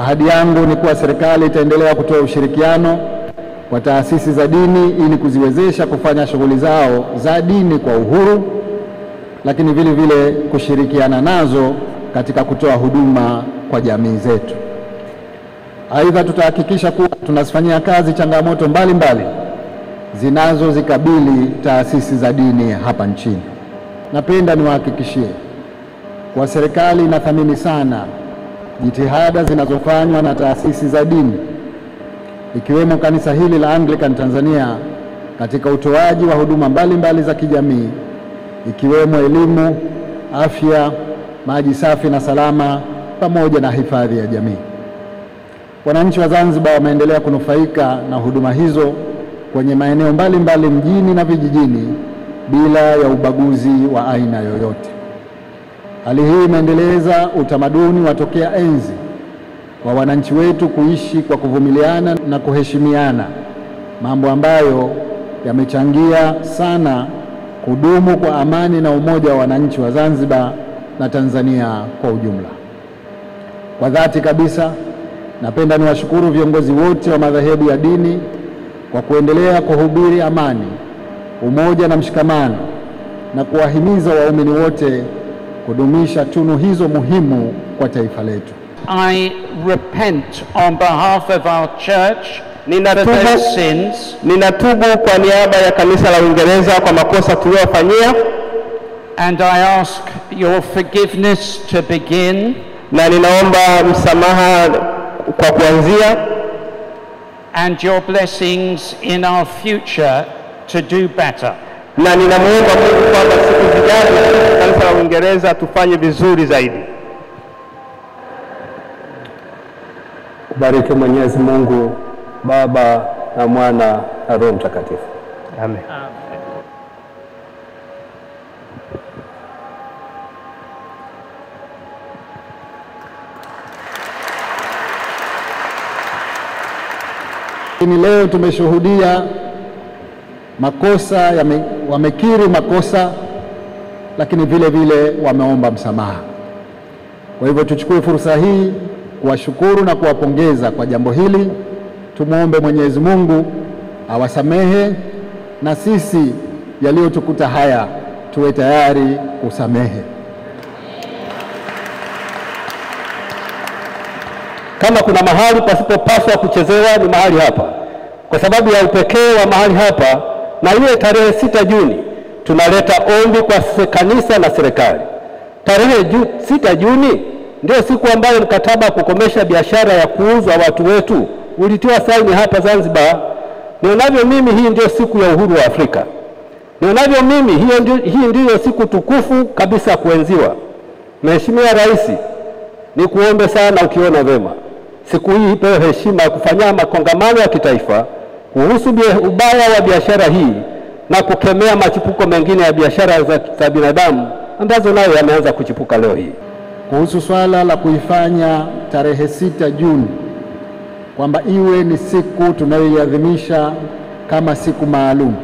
Ahadi yangu ni kuwa serikali itaendelea kutoa ushirikiano kwa taasisi za dini ili kuziwezesha kufanya shughuli zao za dini kwa uhuru, lakini vile vile kushirikiana nazo katika kutoa huduma kwa jamii zetu. Aidha, tutahakikisha kuwa tunazifanyia kazi changamoto mbalimbali zinazozikabili taasisi za dini hapa nchini. Napenda niwahakikishie kuwa serikali inathamini sana jitihada zinazofanywa na taasisi za dini ikiwemo kanisa hili la Anglican Tanzania katika utoaji wa huduma mbalimbali mbali za kijamii ikiwemo elimu, afya, maji safi na salama pamoja na hifadhi ya jamii. Wananchi wa Zanzibar wameendelea kunufaika na huduma hizo kwenye maeneo mbalimbali mjini na vijijini bila ya ubaguzi wa aina yoyote. Hali hii imeendeleza utamaduni wa tokea enzi wa wananchi wetu kuishi kwa kuvumiliana na kuheshimiana, mambo ambayo yamechangia sana kudumu kwa amani na umoja wa wananchi wa Zanzibar na Tanzania kwa ujumla. Kwa dhati kabisa, napenda niwashukuru viongozi wote wa madhehebu ya dini kwa kuendelea kuhubiri amani, umoja na mshikamano na kuwahimiza waumini wote kudumisha tunu hizo muhimu kwa taifa letu. I repent on behalf of our church. Ninatubu, sins. ninatubu kwa niaba ya kanisa la Uingereza kwa makosa tuliyofanyia, and I ask your forgiveness to begin. Na ninaomba msamaha kwa kuanzia, and your blessings in our future to do better. Na ninamwomba Mungu kwamba siku zijazo kanisa la Uingereza tufanye vizuri zaidi. Bariki Mwenyezi Mungu Baba na Mwana na Roho Mtakatifu. Amen. Amen. leo tumeshuhudia makosa yame, wamekiri makosa, lakini vile vile wameomba msamaha. Kwa hivyo tuchukue fursa hii kuwashukuru na kuwapongeza kwa jambo hili. Tumwombe Mwenyezi Mungu awasamehe na sisi yaliyotukuta haya tuwe tayari kusamehe. Kama kuna mahali pasipopaswa kuchezewa ni mahali hapa, kwa sababu ya upekee wa mahali hapa. Na ile tarehe sita Juni tunaleta ombi kwa kanisa na serikali. Tarehe ju, sita Juni ndio siku ambayo mkataba wa kukomesha biashara ya kuuzwa watu wetu ulitiwa saini hapa Zanzibar. Nionavyo mimi, hii ndio siku ya uhuru wa Afrika. Nionavyo mimi, hii ndiyo siku tukufu kabisa kuenziwa. Mheshimiwa Rais, ni kuombe sana, ukiona vema siku hii ipewe heshima ya kufanya makongamano ya kitaifa kuhusu ubaya wa biashara hii na kukemea machipuko mengine ya biashara za, za binadamu ambazo nayo yameanza kuchipuka leo hii. kuhusu swala la kuifanya tarehe sita Juni kwamba iwe ni siku tunayoiadhimisha kama siku maalum,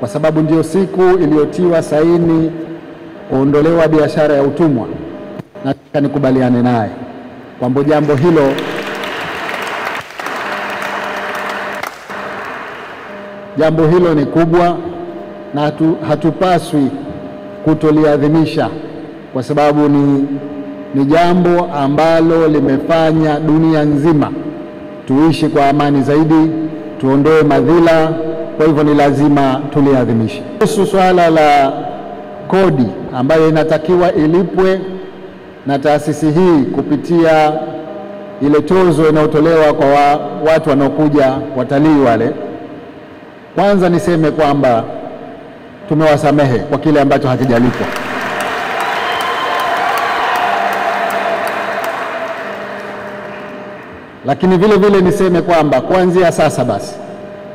kwa sababu ndiyo siku iliyotiwa saini kuondolewa biashara ya utumwa. Nataka nikubaliane naye kwamba jambo hilo jambo hilo ni kubwa na hatu, hatupaswi kutoliadhimisha kwa sababu ni, ni jambo ambalo limefanya dunia nzima tuishi kwa amani zaidi, tuondoe madhila. Kwa hivyo ni lazima tuliadhimishe. Kuhusu swala la kodi ambayo inatakiwa ilipwe na taasisi hii kupitia ile tozo inayotolewa kwa wa, watu wanaokuja watalii wale, kwanza niseme kwamba tumewasamehe kwa kile ambacho hakijalipwa. Lakini vile vile niseme kwamba kuanzia sasa basi,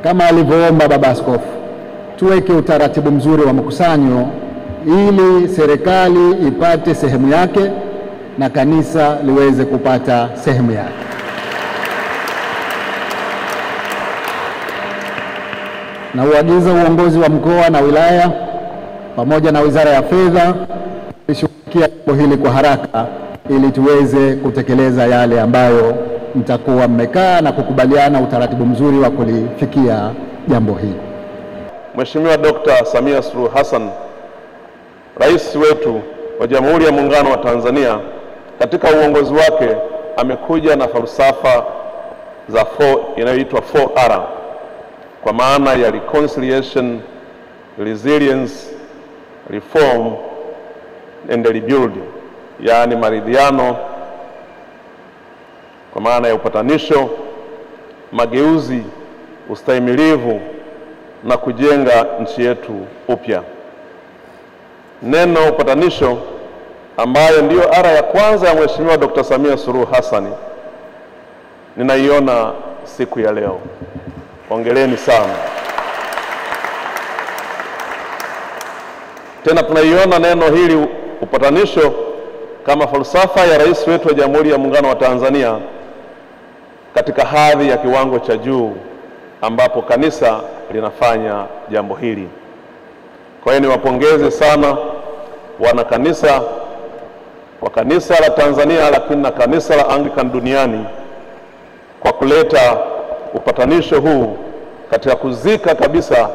kama alivyoomba Baba Askofu, tuweke utaratibu mzuri wa mkusanyo ili serikali ipate sehemu yake na kanisa liweze kupata sehemu yake. Na uagiza uongozi wa mkoa na wilaya pamoja na Wizara ya Fedha kushughulikia jambo hili kwa haraka ili tuweze kutekeleza yale ambayo mtakuwa mmekaa na kukubaliana utaratibu mzuri wa kulifikia jambo hili. Mheshimiwa Dkt. Samia Suluhu Hassan, Rais wetu wa Jamhuri ya Muungano wa Tanzania, katika uongozi wake amekuja na falsafa za 4 inayoitwa 4R kwa maana ya reconciliation, resilience, reform and rebuild, yaani maridhiano kwa maana ya upatanisho, mageuzi, ustahimilivu na kujenga nchi yetu upya. Neno upatanisho ambayo ndiyo ara ya kwanza ya Mheshimiwa Dr. Samia Suluhu Hassan ninaiona siku ya leo. Hongereni sana. Tena tunaiona neno hili upatanisho kama falsafa ya rais wetu wa Jamhuri ya Muungano wa Tanzania katika hadhi ya kiwango cha juu ambapo kanisa linafanya jambo hili. Kwa hiyo niwapongeze sana wana kanisa wa kanisa la Tanzania, lakini na kanisa la Anglican duniani kwa kuleta upatanisho huu katika kuzika kabisa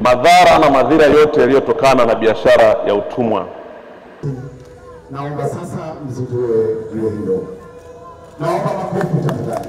madhara na madhira yote yaliyotokana na biashara ya utumwa. Naomba sasa mzindue jiwe hilo. Naomba makofi tafadhali.